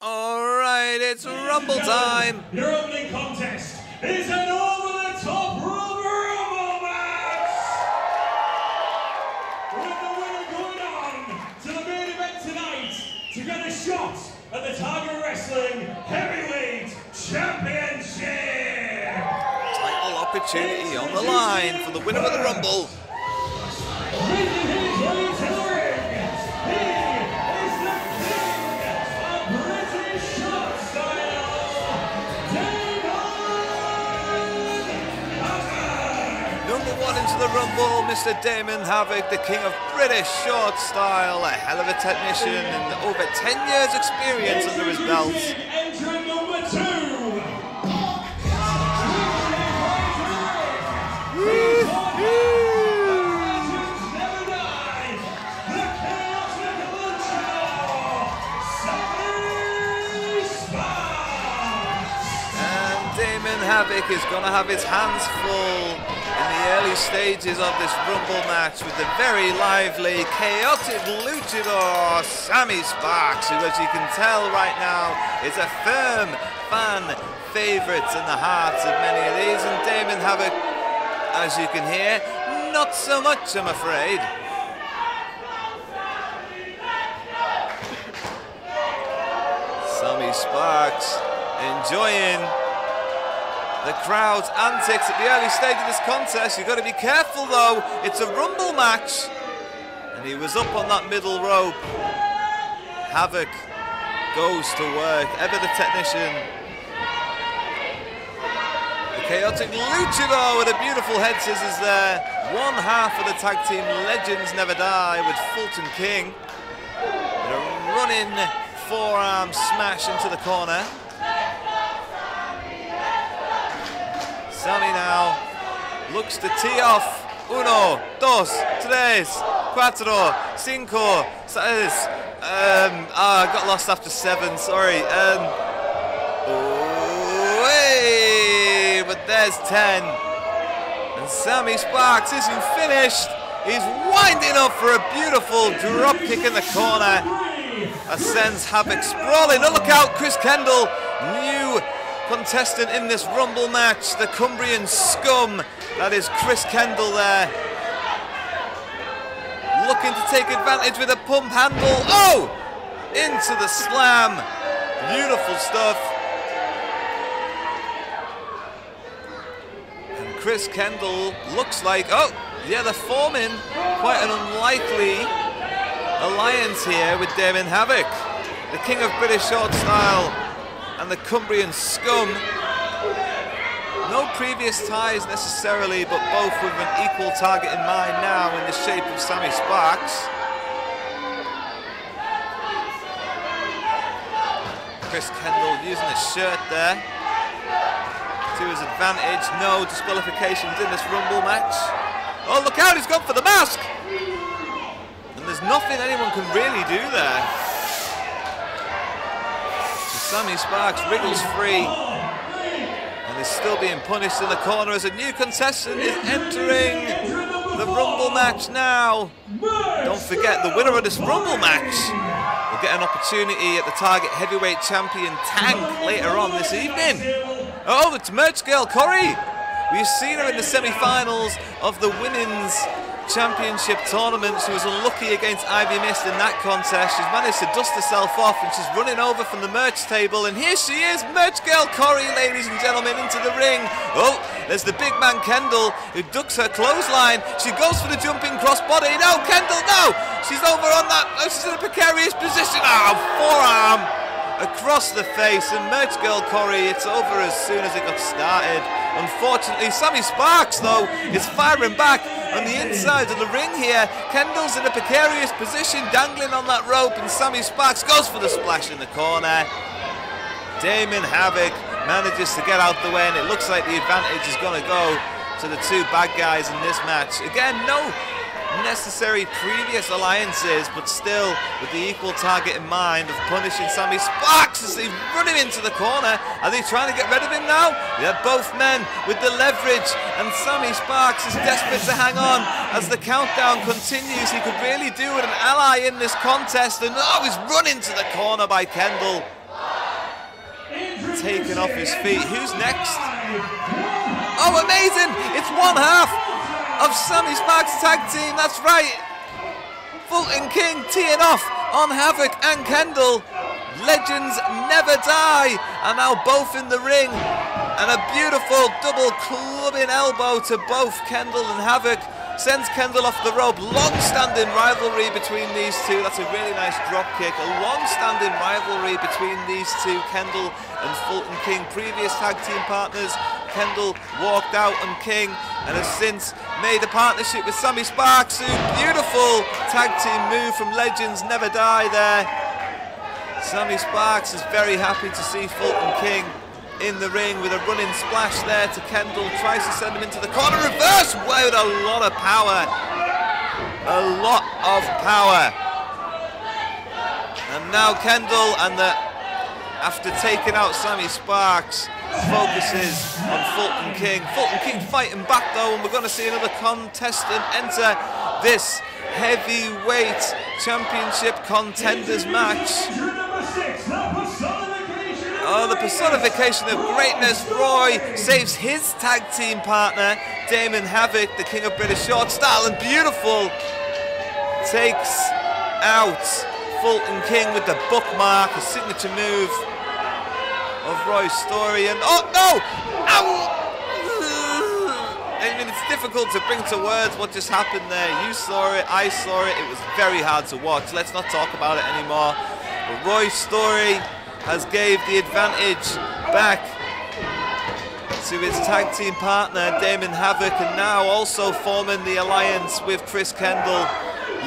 All right, it's Rumble time. Your opening contest is an over-the-top Rumble match! With the winner going on to the main event tonight to get a shot at the Target Wrestling Heavyweight Championship! Title opportunity on the line for the winner of the Rumble. The Rumble, Mr. Damon Havoc, the king of British Strong Style, a hell of a technician and over 10 years experience under his belt. Havoc is going to have his hands full in the early stages of this Rumble match with the very lively, chaotic luchador, Sammy Sparks, who, as you can tell right now, is a firm fan favourite in the hearts of many of these. And Damon Havoc, as you can hear, not so much, I'm afraid. Sammy Sparks enjoying the crowd's antics at the early stage of this contest. You've got to be careful though, it's a rumble match. And he was up on that middle rope. Havoc goes to work, ever the technician. The chaotic luchador with a beautiful head scissors there. One half of the tag team Legends Never Die with Fulton King. With a running forearm smash into the corner. Looks to tee off. Uno, dos, tres, cuatro, cinco, seis. Um, ah, I got lost after seven. Sorry. Um, but there's ten. And Sammy Sparks isn't finished. He's winding up for a beautiful drop kick in the corner. That sends Havoc sprawling. Oh, look out, Chris Kendall, new contestant in this Rumble match, the Cumbrian scum. That is Chris Kendall there. Looking to take advantage with a pump handle. Oh! Into the slam. Beautiful stuff. And Chris Kendall looks like, oh, yeah, they're forming quite an unlikely alliance here with Damon Havoc, the king of British Strong Style and the Cumbrian scum. No previous ties necessarily, but both with an equal target in mind now in the shape of Sammy Sparks. Chris Kendall using his shirt there to his advantage. No disqualifications in this Rumble match. Oh, look out, he's gone for the mask! And there's nothing anyone can really do there. Sammy Sparks wriggles free and is still being punished in the corner as a new contestant is entering the Rumble match now. Don't forget, the winner of this Rumble match will get an opportunity at the Target Heavyweight Champion Tank later on this evening. Oh, it's Merch Girl Corey. We've seen her in the semi-finals of the Women's Championship tournament. She was unlucky against Ivy Mist in that contest. She's managed to dust herself off and she's running over from the merch table. And here she is, Merch Girl Corey, ladies and gentlemen, into the ring. Oh, there's the big man Kendall who ducks her clothesline. She goes for the jumping crossbody. No, Kendall, no! She's over on that. Oh, she's in a precarious position. Oh, forearm across the face. And Merch Girl Corey, it's over as soon as it got started. Unfortunately, Sammy Sparks, though, is firing back on the inside of the ring here. Kendall's in a precarious position, dangling on that rope, and Sammy Sparks goes for the splash in the corner. Damon Havoc manages to get out the way, and it looks like the advantage is going to go to the two bad guys in this match. Again, no necessary previous alliances, but still with the equal target in mind of punishing Sammy Sparks as they run him into the corner. Are they trying to get rid of him now? They're both men with the leverage, and Sammy Sparks is desperate to hang on as the countdown continues. He could really do with an ally in this contest, and oh, he's run into the corner by Kendall. taken off his feet. Who's next? Oh, amazing! It's one half of Sammy Sparks' tag team. That's right. Fulton King teeing off on Havoc and Kendall. Legends never die, and now both in the ring. And a beautiful double clubbing elbow to both Kendall and Havoc sends Kendall off the rope. Long-standing rivalry between these two. That's a really nice drop kick. A long-standing rivalry between these two, Kendall and Fulton King. Previous tag team partners. Kendall walked out on King and has since made a partnership with Sammy Sparks. Who beautiful tag team move from Legends Never Die there. Sammy Sparks is very happy to see Fulton King in the ring with a running splash there to Kendall. Tries to send him into the corner. Reverse with a lot of power. A lot of power. And now Kendall and the after taking out Sammy Sparks focuses on Fulton King. Fulton King fighting back though and we're going to see another contestant enter this heavyweight championship contenders match. Oh, the personification of greatness. Roy saves his tag team partner, Damon Havoc, the king of British Strong Style, and beautiful takes out Fulton King with the bookmark, a signature move of Roy Story. And oh no! Ow! I mean, it's difficult to bring to words what just happened there. You saw it, I saw it. It was very hard to watch. Let's not talk about it anymore. But Roy Story has gave the advantage back to his tag team partner Damon Havoc and now also forming the alliance with Chris Kendall.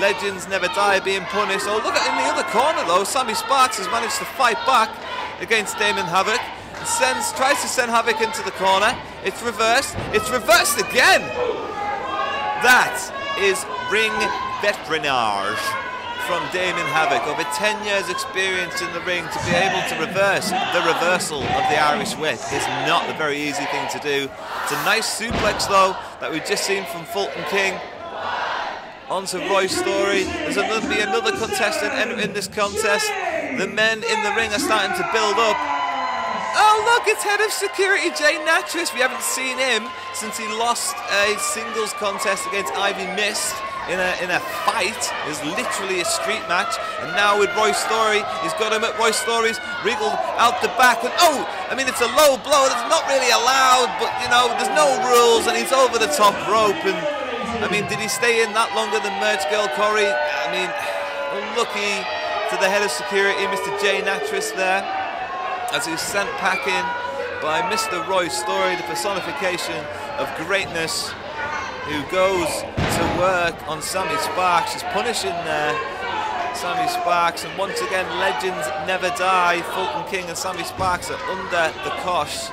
Legends never die being punished. Oh look at in the other corner though, Sammy Sparks has managed to fight back against Damon Havoc. Sends tries to send Havoc into the corner. It's reversed. It's reversed again. That is ring veteranage from Damon Havoc. Over 10 years experience in the ring to be able to reverse the reversal of the Irish whip is not a very easy thing to do. It's a nice suplex though that we've just seen from Fulton King. On to Roy Story. There's another, be another contestant entering this contest. The men in the ring are starting to build up. Oh look, it's head of security Jay Natras. We haven't seen him since he lost a singles contest against Ivy Mist in a, in a fight. It was literally a street match. And now with Roy Story, he's got him at Roy Story's, wriggled out the back. And oh, I mean, it's a low blow. That's not really allowed, but you know, there's no rules. And he's over the top rope. And I mean, did he stay in that longer than Merch Girl Corey? I mean, unlucky to the head of security, Mr. Jay Natras there, as he's sent packing by Mr. Roy Story, the personification of greatness, who goes to work on Sammy Sparks. He's punishing there. Sammy Sparks, and once again, legends never die. Fulton King and Sammy Sparks are under the cosh.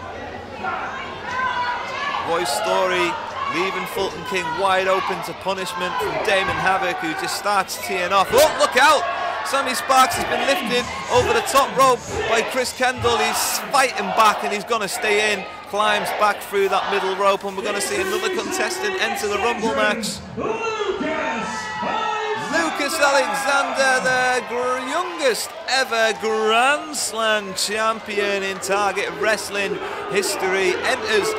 Roy Story leaving Fulton King wide open to punishment from Damon Havoc, who just starts teeing off. Oh, look out! Sammy Sparks has been lifted over the top rope by Chris Kendall. He's fighting back and he's going to stay in. Climbs back through that middle rope, and we're going to see another contestant enter the Rumble match. Lucas Alexander, the youngest ever Grand Slam champion in Target Wrestling history, enters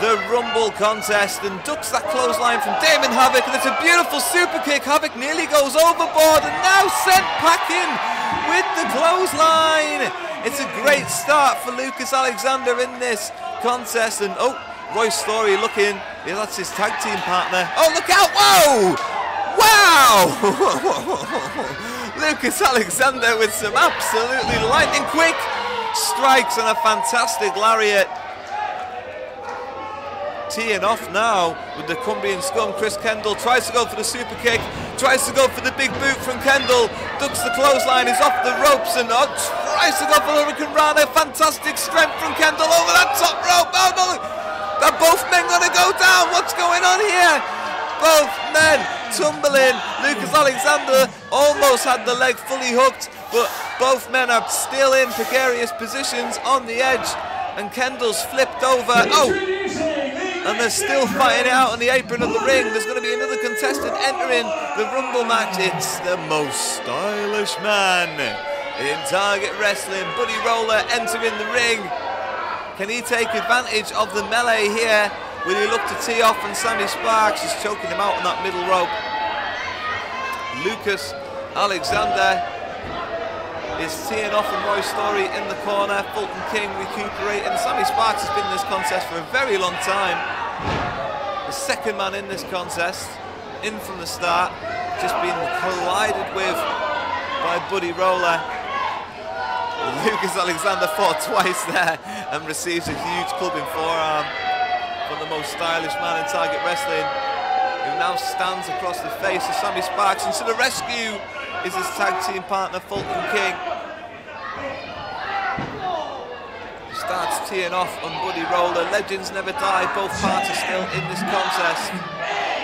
the Rumble contest and ducks that clothesline from Damon Havoc. And it's a beautiful super kick. Havoc nearly goes overboard and now sent packing with the clothesline. It's a great start for Lucas Alexander in this contest. And oh, Roy Story looking. Yeah, that's his tag team partner. Oh, look out! Whoa! Wow! Lucas Alexander with some absolutely lightning quick strikes and a fantastic lariat. Teeing off now with the Cumbrian scum. Chris Kendall tries to go for the super kick, tries to go for the big boot from Kendall, ducks the clothesline, he's off the ropes and oh, tries to go for the hurricanrana. Fantastic strength from Kendall over that top rope. Oh no, are both men going to go down? What's going on here? Both men tumbling. Lucas Alexander almost had the leg fully hooked, but both men are still in precarious positions on the edge. And Kendall's flipped over. Oh! And they're still fighting out on the apron of the ring. There's going to be another contestant entering the Rumble match. It's the most stylish man in Target Wrestling. Buddy Roller entering the ring. Can he take advantage of the melee here? Will he look to tee off and Sammy Sparks is choking him out on that middle rope. Lucas Alexander is teeing off from Roy Story in the corner. Fulton King recuperating. Sammy Sparks has been in this contest for a very long time. The second man in this contest, in from the start, just been collided with by Buddy Roller. Lucas Alexander fought twice there and receives a huge clubbing forearm from the most stylish man in Target Wrestling, who now stands across the face of Sammy Sparks. And the rescue is his tag team partner, Fulton King. Starts teeing off on Buddy Roller. Legends never die. Both parts are still in this contest.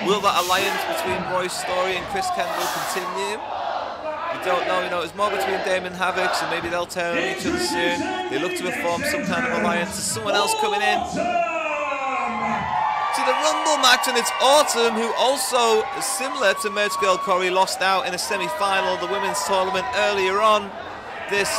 Will that alliance between Roy Story and Chris Kendall continue? We don't know, you know, it's more between Damon Havoc, so maybe they'll turn on each other soon. They look to have formed some kind of alliance. There's someone else coming in to the Rumble match, and it's Autumn, who also, similar to Merch Girl Corey, lost out in a semi-final of the women's tournament earlier on this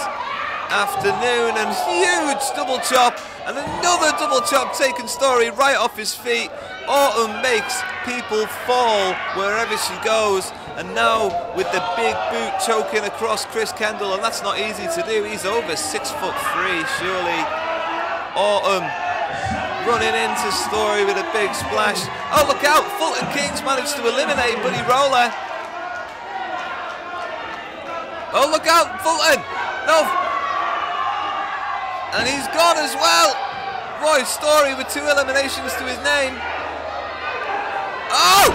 afternoon, and huge double chop, and another double chop taking Story right off his feet. Autumn makes people fall wherever she goes, and now with the big boot choking across Chris Kendall, and that's not easy to do. He's over six foot three, surely. Autumn running into Story with a big splash. Oh, look out! Fulton Kings managed to eliminate Buddy Roller. Oh, look out! Fulton! No! And he's gone as well! Roy Story with two eliminations to his name. Oh!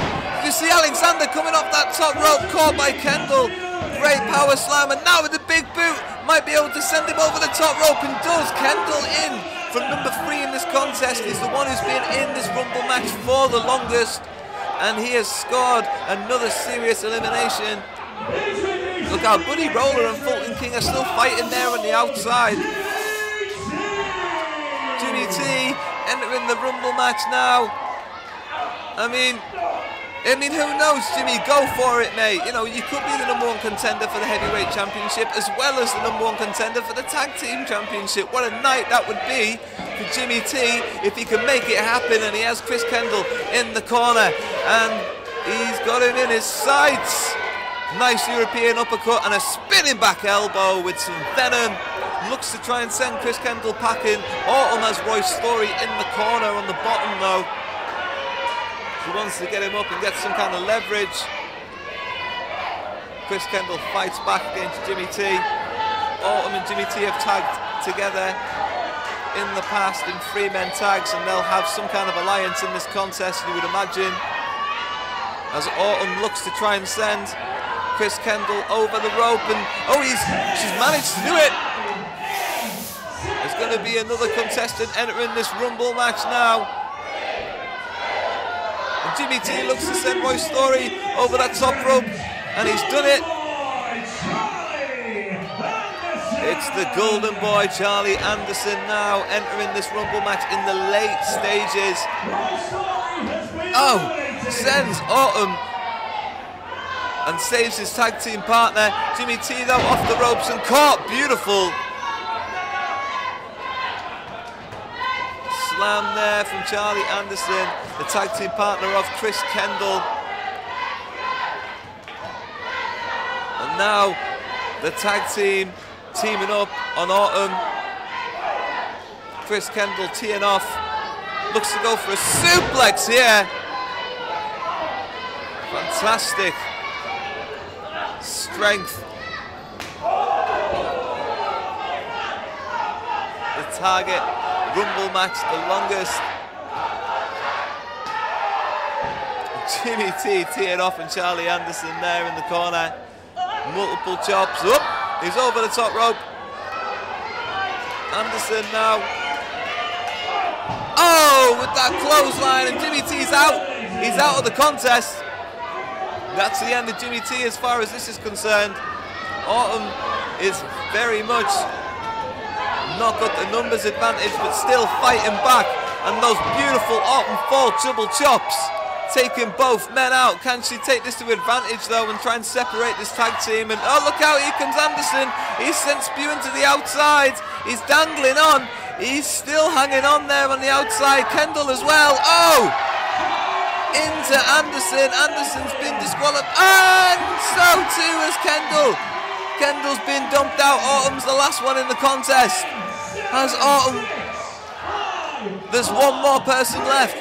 You see Alexander coming off that top rope, caught by Kendall. Great power slam, and now with the big boot, might be able to send him over the top rope, and does. Kendall in from number three in this contest. He's the one who's been in this Rumble match for the longest, and he has scored another serious elimination. Look how Buddy Roller and Fulton King are still fighting there on the outside. Jimmy T entering the Rumble match now. I mean, I mean, who knows, Jimmy? Go for it, mate. You know, you could be the number one contender for the heavyweight championship as well as the number one contender for the tag team championship. What a night that would be for Jimmy T if he can make it happen. And he has Chris Kendall in the corner, and he's got him in his sights. Nice European uppercut and a spinning back elbow with some venom. Looks to try and send Chris Kendall packing. Autumn has Roy Story in the corner on the bottom, though. He wants to get him up and get some kind of leverage. Chris Kendall fights back against Jimmy T. Autumn and Jimmy T have tagged together in the past in three men tags and they'll have some kind of alliance in this contest, you would imagine. As Autumn looks to try and send Chris Kendall over the rope and oh he's she's managed to do it. There's going to be another contestant entering this Rumble match now. And Jimmy T looks to send Roy Story over that top rope, and he's done it. It's the golden boy Charlie Anderson now entering this Rumble match in the late stages. Oh, sends Autumn and saves his tag team partner. Jimmy T though off the ropes and caught. Beautiful. Slam there from Charlie Anderson, the tag team partner of Chris Kendall. And now the tag team teaming up on Autumn. Chris Kendall teeing off. Looks to go for a suplex here. Fantastic strength. The target Rumble match, the longest. Jimmy T teeing off and Charlie Anderson there in the corner. Multiple chops up. He's over the top rope. Anderson now. Oh, with that clothesline, and Jimmy T's out. He's out of the contest. That's the end of Jimmy T as far as this is concerned. Autumn is very much not got the numbers advantage, but still fighting back. And those beautiful Autumn fall double chops taking both men out. Can she take this to advantage though and try and separate this tag team? And oh, look out, here comes Anderson. He's sent spewing to the outside. He's dangling on. He's still hanging on there on the outside. Kendall as well. Oh! Into Anderson. Anderson's been disqualified. And so too has Kendall. Kendall's been dumped out. Autumn's the last one in the contest. Has Autumn. There's one more person left.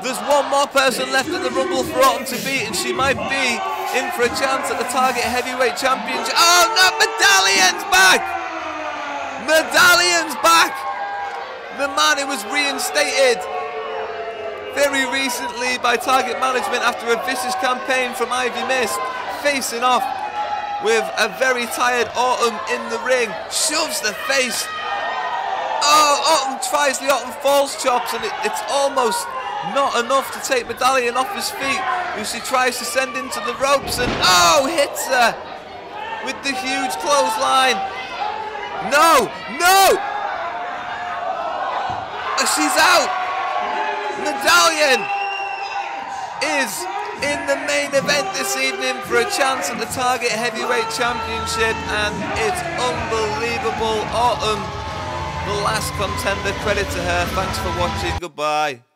There's one more person left in the Rumble for Autumn to beat, and she might be in for a chance at the Target Heavyweight Championship. Oh, no, Medallion's back! Medallion's back! The man who was reinstated very recently by Target Management after a vicious campaign from Ivy Mist, facing off with a very tired Autumn in the ring, shoves the face. Oh, oh Autumn tries the Autumn Falls chops, and it, it's almost not enough to take Medallion off his feet, she tries to send into the ropes, and oh, hits her with the huge clothesline. No, no! Oh, she's out! Medallion is in the main event this evening for a chance at the Target Heavyweight Championship, and it's unbelievable. Autumn, the last contender. Credit to her. Thanks for watching. Goodbye.